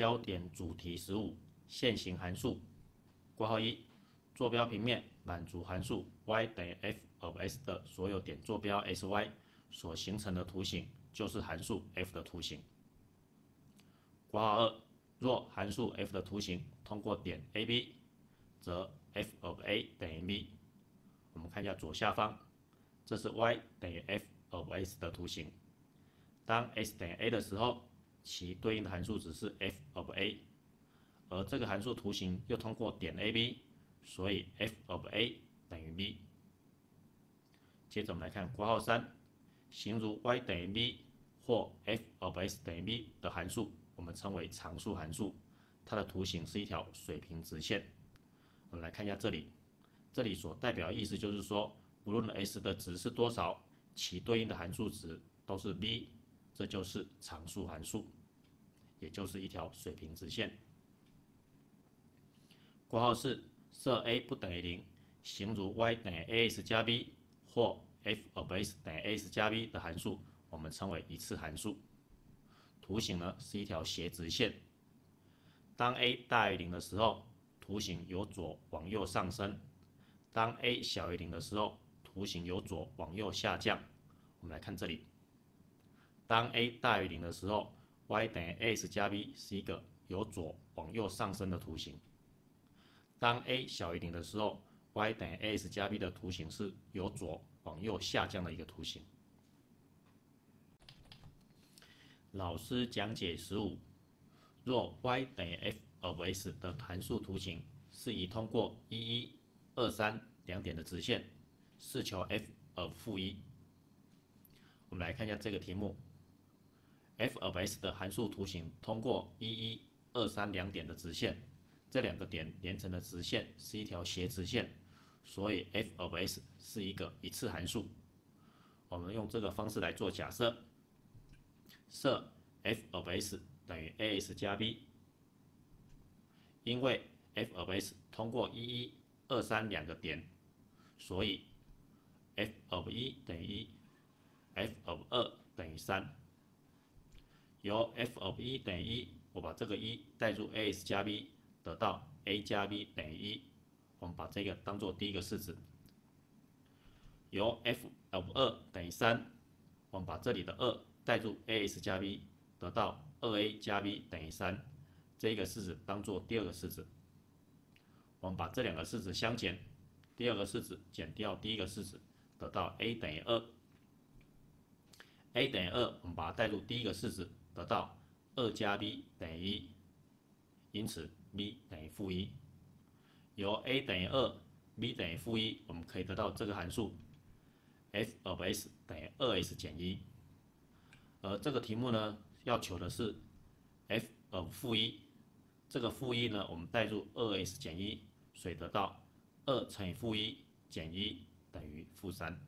焦点主题十五线性函数，括号一，坐标平面满足函数 y 等于 f of s 的所有点坐标 s y 所形成的图形就是函数 f 的图形。括号二，若函数 f 的图形通过点 A B，则 f of a 等于 b。我们看一下左下方，这是 y 等于 f of s 的图形。当 s 等于 a 的时候，其对应的函数值是 f of a，而这个函数图形又通过点 A B，所以 f of a 等于 b。接着我们来看括号三，形如 y 等于 b 或 f of s 等于 b 的函数，我们称为常数函数，它的图形是一条水平直线。我们来看一下这里，这里所代表的意思就是说，无论 s 的值是多少，其对应的函数值都是 b，这就是常数函数，也就是一条水平直线。括号四，设 a 不等于零，形如 y 等于 ax 加 b 或 f of s 等于 ax 加 b 的函数，我们称为一次函数。图形呢是一条斜直线。当 a 大于零的时候，图形由左往右上升，当 a 小于零的时候，图形由左往右下降。我们来看这里，当 a 大于零的时候，y 等于 x 加 b 是一个由左往右上升的图形；当 a 小于零的时候，y 等于 x 加 b 的图形是由左往右下降的一个图形。老师讲解十五，若 y 等于 f。of s 的函数图形是以通过一一二三两点的直线，是求 f of 负一。我们来看一下这个题目，f of s 的函数图形通过一一二三两点的直线，这两个点连成的直线是一条斜直线，所以 f of s 是一个一次函数。我们用这个方式来做假设，设 f of s 等于 a_s 加 b。因为 f of s 通过一一二三两个点，所以 f of 一等于一，f of 二等于三。由 f of 一等于一，我把这个一代入 a_s 加 b，得到 a 加 b 等于一。我们把这个当做第一个式子。由 f of 二等于三，我们把这里的二代入 a_s 加 b，得到二 a 加 b 等于三。这个式子当做第二个式子，我们把这两个式子相减，第二个式子减掉第一个式子，得到 a 等于二。a 等于二，我们把它代入第一个式子，得到二加 b 等于一，因此 b 等于负一。由 a 等于二，b 等于负一，我们可以得到这个函数 f of s 等于二 s 减一。而这个题目呢，要求的是 f of 负一。这个负一呢，我们代入二 s 减一，所以得到二乘以负一减一等于负三。